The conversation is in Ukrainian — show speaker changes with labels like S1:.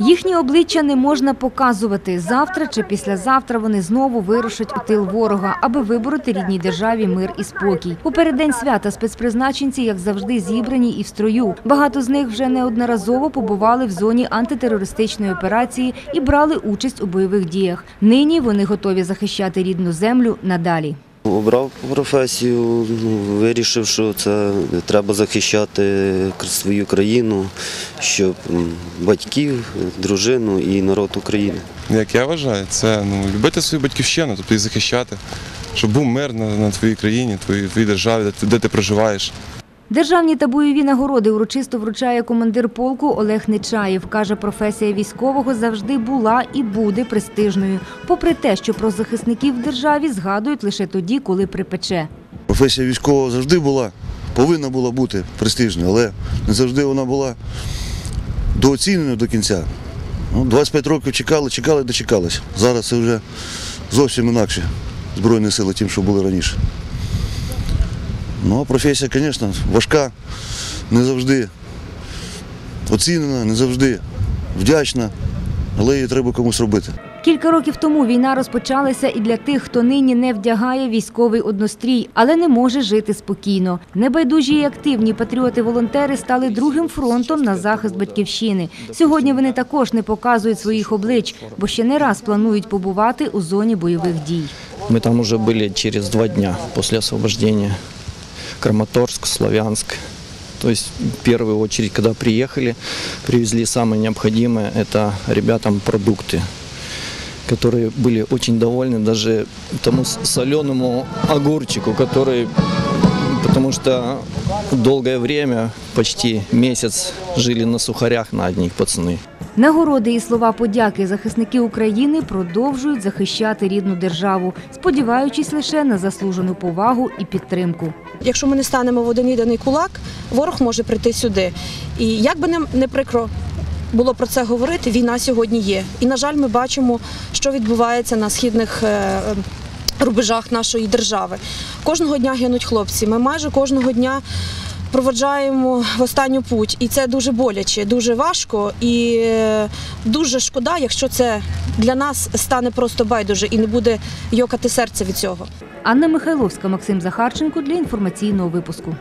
S1: Їхні обличчя не можна показувати. Завтра чи післязавтра вони знову вирушать у тил ворога, аби вибороти рідній державі мир і спокій. У переддень свята спецпризначенці, як завжди, зібрані і в строю. Багато з них вже неодноразово побували в зоні антитерористичної операції і брали участь у бойових діях. Нині вони готові захищати рідну землю надалі.
S2: Обрав професію, ну, вирішив, що це треба захищати свою країну, щоб батьків, дружину і народ України.
S3: Як я вважаю, це ну, любити свою батьківщину, тобто і захищати, щоб був мир на, на твоїй країні, твоїй, твоїй державі, де ти проживаєш.
S1: Державні та бойові нагороди урочисто вручає командир полку Олег Нечаєв. Каже, професія військового завжди була і буде престижною, попри те, що про захисників в державі згадують лише тоді, коли припече.
S4: Професія військового завжди була, повинна була бути престижною, але не завжди вона була дооціненою до кінця. Ну, 25 років чекали, чекали, дочекались. Зараз це вже зовсім інакше Збройні сили, тим, що були раніше. Ну, а професія, звісно, важка, не завжди оцінена, не завжди вдячна, але її треба комусь робити.
S1: Кілька років тому війна розпочалася і для тих, хто нині не вдягає військовий однострій, але не може жити спокійно. Небайдужі і активні патріоти-волонтери стали другим фронтом на захист батьківщини. Сьогодні вони також не показують своїх облич, бо ще не раз планують побувати у зоні бойових дій.
S5: Мы там уже были через два дня после освобождения. Краматорск, Славянск. То есть в первую очередь, когда приехали, привезли самое необходимое, это ребятам продукты, которые были очень довольны даже тому соленому огурчику, который, потому что долгое время, почти месяц, жили на сухарях на одних пацаны.
S1: Нагороди і слова подяки захисники України продовжують захищати рідну державу, сподіваючись лише на заслужену повагу і підтримку.
S6: Якщо ми не станемо в один єдиний кулак, ворог може прийти сюди. І як би нам не прикро було про це говорити, війна сьогодні є. І, на жаль, ми бачимо, що відбувається на східних. е, е, Рубежах нашої держави кожного дня гинуть хлопці. Ми майже кожного дня проводжаємо в останню путь, і це дуже боляче, дуже важко і е, дуже шкода, якщо це для нас стане просто байдуже і не буде йокати серце від цього.
S1: Анна Михайловська, Максим Захарченко для інформаційного випуску.